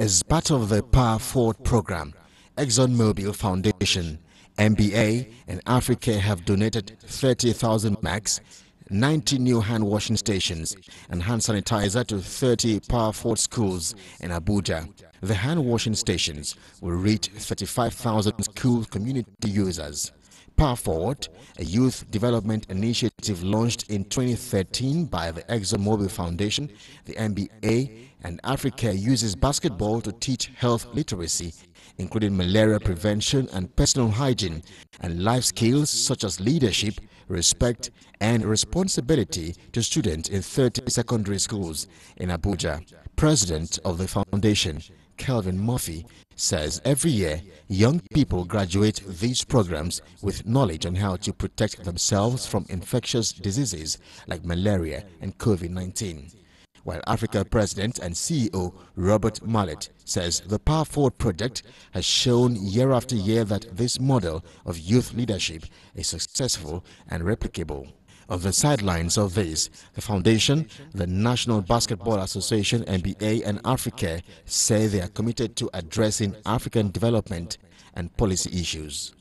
As part of the Power Forward program, ExxonMobil Foundation, NBA, and Africare have donated 30,000 max 90 new hand washing stations and hand sanitizer to 30 Power Forward schools in Abuja. The hand washing stations will reach 35,000 school community users. Power Forward, a youth development initiative launched in 2013 by the ExxonMobil Foundation, the NBA, and Africare uses basketball to teach health literacy, including malaria prevention and personal hygiene, and life skills such as leadership, respect, and responsibility to students in 30 secondary schools in Abuja. President of the foundation, Kelvin Murphy, says every year young people graduate these programs with knowledge on how to protect themselves from infectious diseases like malaria and COVID-19. While Africare President and CEO Robert Mallett says the Power Forward project has shown year after year that this model of youth leadership is successful and replicable. On the sidelines of this, the foundation, the National Basketball Association, NBA, and Africare say they are committed to addressing African development and policy issues.